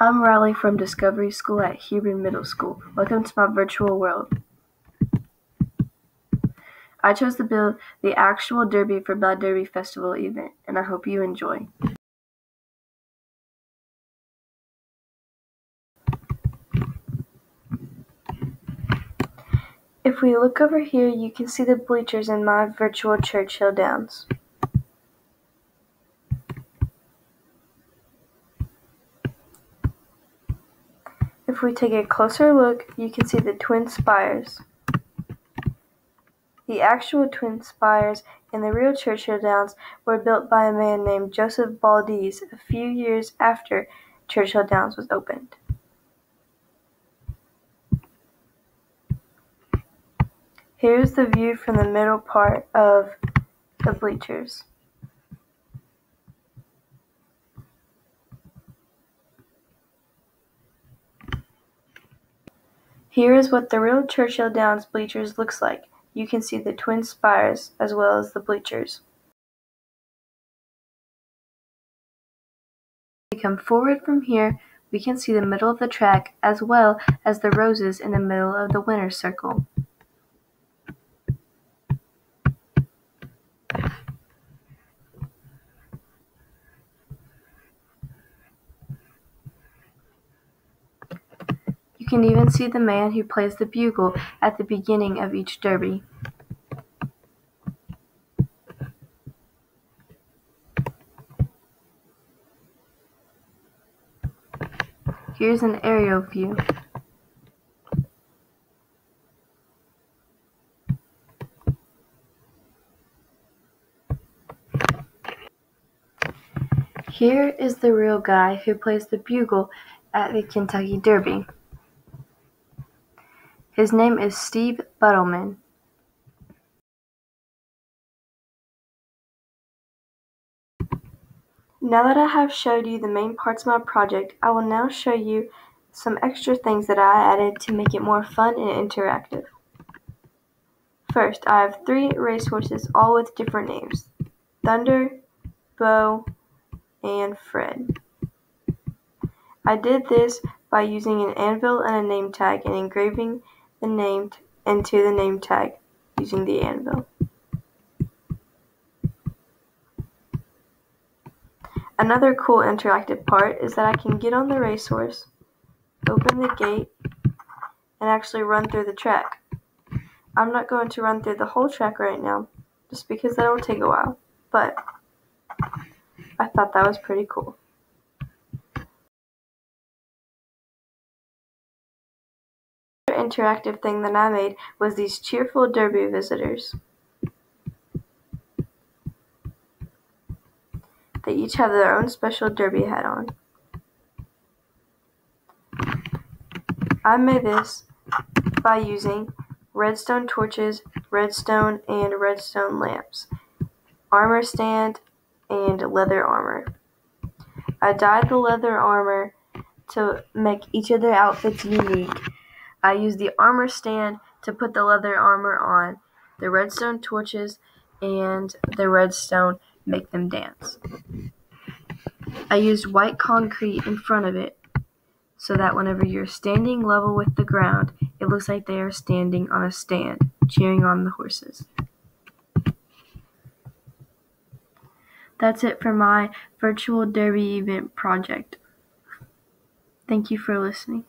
I'm Riley from Discovery School at Hebron Middle School. Welcome to my virtual world. I chose to build the actual derby for Bad Derby Festival event, and I hope you enjoy. If we look over here, you can see the bleachers in my virtual Churchill Downs. If we take a closer look, you can see the twin spires. The actual twin spires in the real Churchill Downs were built by a man named Joseph Baldez a few years after Churchill Downs was opened. Here's the view from the middle part of the bleachers. Here is what the real Churchill Downs bleachers looks like. You can see the twin spires as well as the bleachers. We come forward from here, we can see the middle of the track as well as the roses in the middle of the winner's circle. Can even see the man who plays the bugle at the beginning of each derby. Here's an aerial view. Here is the real guy who plays the bugle at the Kentucky Derby. His name is Steve Buttleman. Now that I have showed you the main parts of my project, I will now show you some extra things that I added to make it more fun and interactive. First, I have three racehorses all with different names. Thunder, Beau, and Fred. I did this by using an anvil and a name tag and engraving the name into the name tag using the anvil. Another cool interactive part is that I can get on the racehorse, open the gate, and actually run through the track. I'm not going to run through the whole track right now, just because that will take a while, but I thought that was pretty cool. Interactive thing that I made was these cheerful derby visitors. They each have their own special derby hat on. I made this by using redstone torches, redstone and redstone lamps, armor stand, and leather armor. I dyed the leather armor to make each of their outfits unique. I used the armor stand to put the leather armor on, the redstone torches and the redstone make them dance. I used white concrete in front of it so that whenever you're standing level with the ground, it looks like they are standing on a stand, cheering on the horses. That's it for my virtual derby event project. Thank you for listening.